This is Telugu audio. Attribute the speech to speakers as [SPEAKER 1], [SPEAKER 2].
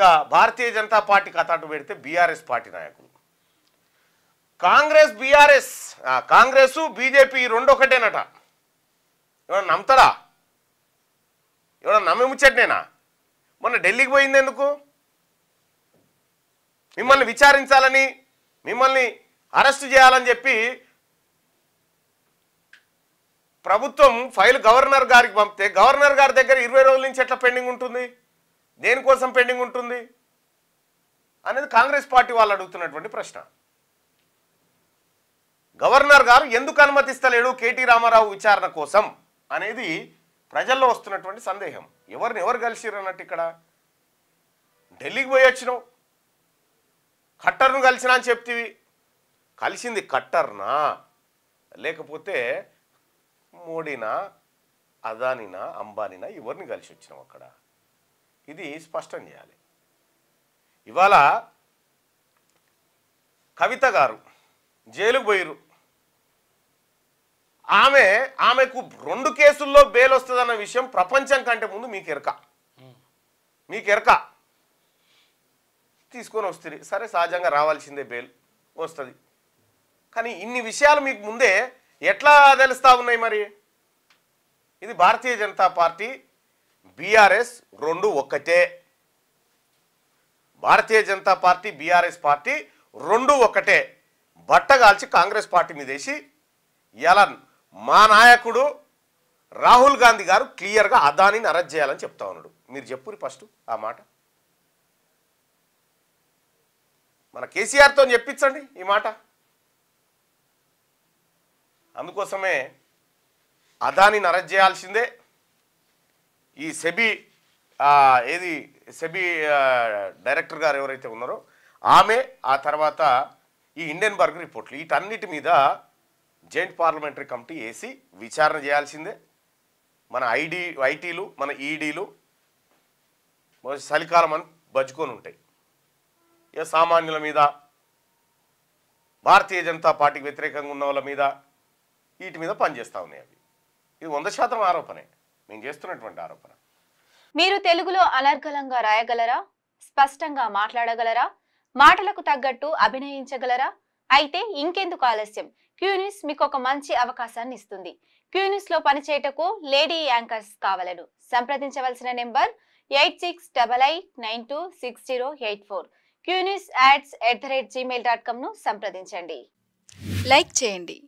[SPEAKER 1] ఇక భారతీయ జనతా పార్టీ కథాటు పెడితే బీఆర్ఎస్ పార్టీ నాయకులు. కాంగ్రెస్ బీఆర్ఎస్ కాంగ్రెస్ బీజేపీ రెండు ఒకటేనట. ఎవడ నమ్ముతాడా ఎవడన్నా నమ్మి ముచ్చట్నేనా? మొన్న ఢిల్లీకి పోయింది ఎందుకు? మిమ్మల్ని విచారించాలని మిమ్మల్ని అరెస్ట్ చేయాలని చెప్పి ప్రభుత్వం ఫైల్ గవర్నర్ గారికి పంపితే గవర్నర్ గారి దగ్గర ఇరవై రోజుల నుంచి ఎట్లా పెండింగ్ ఉంటుంది? దేనికోసం పెండింగ్ ఉంటుంది? అనేది కాంగ్రెస్ పార్టీ వాళ్ళు అడుగుతున్నటువంటి ప్రశ్న. గవర్నర్ గారు ఎందుకు అనుమతిస్తలేడు కేటీ రామారావు విచారణ కోసం అనేది ప్రజల్లో వస్తున్నటువంటి సందేహం. ఎవరిని ఎవరు కలిసిరు అన్నట్టు ఇక్కడ? ఢిల్లీకి పోయి వచ్చినావు. ఖట్టర్ను కలిసినా అని చెప్తివి. కలిసింది కట్టర్నా? లేకపోతే మోడీనా అదానినా అంబానీనా? ఎవరిని కలిసి వచ్చినావు అక్కడ? ఇది స్పష్టం చేయాలి. ఇవాళ కవిత గారు జైలుకు పోయిరు ఆమె ఆమెకు రెండు కేసుల్లో బెయిల్ వస్తుందన్న విషయం ప్రపంచం కంటే ముందు మీకు ఎరక. మీకు ఎరక. తీసుకొని వస్తుంది. సరే సహజంగా రావాల్సిందే బెయిల్ వస్తుంది. కానీ ఇన్ని విషయాలు మీకు ముందే ఎట్లా తెలుస్తా ఉన్నాయి మరి? ఇది భారతీయ జనతా పార్టీ బీఆర్ఎస్ రెండు ఒక్కటే. Bharatiya Janata party BRS party రెండు ఒకటే బట్టగాల్చి కాంగ్రెస్ పార్టీ మీద వేసి ఇలా మా నాయకుడు రాహుల్ గాంధీ గారు క్లియర్గా అదానిని అరెస్ట్ చేయాలని చెప్తా ఉన్నాడు. మీరు చెప్పురి ఫస్ట్ ఆ మాట. మన కేసీఆర్తో చెప్పించండి ఈ మాట. అందుకోసమే అదానిని అరెస్ట్ చేయాల్సిందే. ఈ సెబీ ఏది సెబీ డైరెక్టర్ గారు ఎవరైతే ఉన్నారో ఆమె ఆ తర్వాత ఈ ఇండియన్ బర్గ్ రిపోర్ట్లు వీటన్నిటి మీద జాయింట్ పార్లమెంటరీ కమిటీ వేసి విచారణ చేయాల్సిందే. మన ఐడి ఐటీలు మన ఈడీలు చలికాలం అని బజ్జుకొని ఉంటాయి. ఇక సామాన్యుల మీద భారతీయ జనతా పార్టీకి వ్యతిరేకంగా ఉన్న వాళ్ళ మీద వీటి మీద పనిచేస్తూ ఉన్నాయి అవి. ఇది వంద శాతం ఆరోపణే. మేము చేస్తున్నటువంటి ఆరోపణ.
[SPEAKER 2] మీరు తెలుగులో అనర్గళంగా రాయగలరా? స్పష్టంగా మాట్లాడగలరా? మాటలకు తగ్గట్టు అభినయించగలరా? అయితే ఇంకెందుకు ఆలస్యం? క్యూనిస్ మీకు ఒక మంచి అవకాశాన్ని ఇస్తుంది. క్యూనిస్లో పనిచేయటకు లేడీ యాంకర్స్ కావలను. సంప్రదించవలసిన number eight six double eight nine two six zero eight four. క్యూనిస్ ads at the rate Gmail dot కామ్ను సంప్రదించండి.
[SPEAKER 3] లైక్ చేయండి.